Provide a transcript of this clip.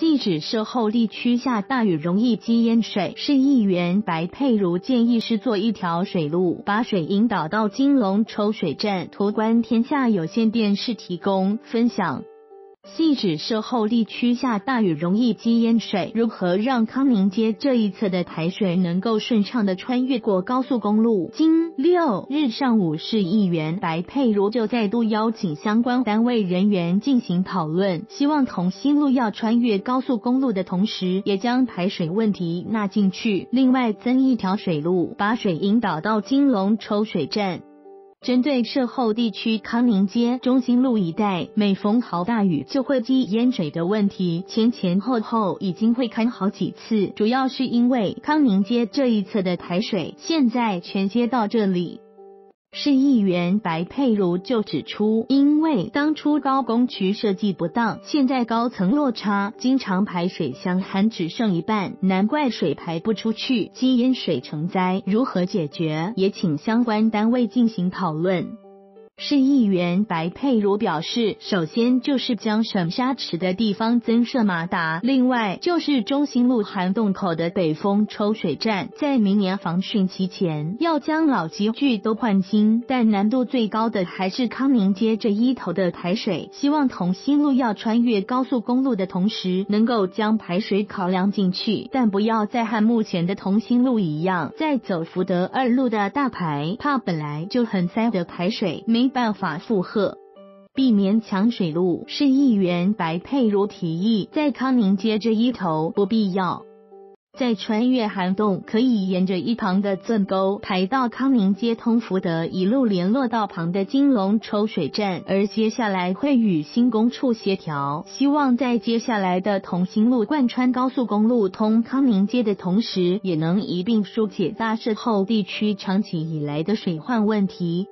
细指涉后地区下大雨容易积淹水，市议员白佩如建议是做一条水路，把水引导到金龙抽水站。图观天下有线电视提供分享。细指涉后地区下大雨容易积淹水，如何让康宁街这一侧的排水能够顺畅的穿越过高速公路？今六日上午，市议员白佩如就再度邀请相关单位人员进行讨论，希望同新路要穿越高速公路的同时，也将排水问题纳进去。另外增一条水路，把水引导到金龙抽水站。针对涉后地区康宁街、中心路一带，每逢好大雨就会积淹水的问题，前前后后已经会看好几次。主要是因为康宁街这一侧的排水现在全接到这里。市议员白佩如就指出，因为当初高工区设计不当，现在高层落差，经常排水箱含只剩一半，难怪水排不出去，积淹水成灾。如何解决？也请相关单位进行讨论。市议员白佩如表示，首先就是将省沙池的地方增设马达，另外就是中心路涵洞口的北风抽水站，在明年防汛期前要将老机具都换新，但难度最高的还是康宁街这一头的排水，希望同心路要穿越高速公路的同时，能够将排水考量进去，但不要再和目前的同心路一样，再走福德二路的大排，怕本来就很塞的排水没。办法负荷，避免抢水路。是议员白佩如提议，在康宁街这一头不必要，在穿越涵洞，可以沿着一旁的钻沟排到康宁街通福德，一路联络到旁的金龙抽水站。而接下来会与新工处协调，希望在接下来的同心路贯穿高速公路通康宁街的同时，也能一并疏解大事后地区长期以来的水患问题。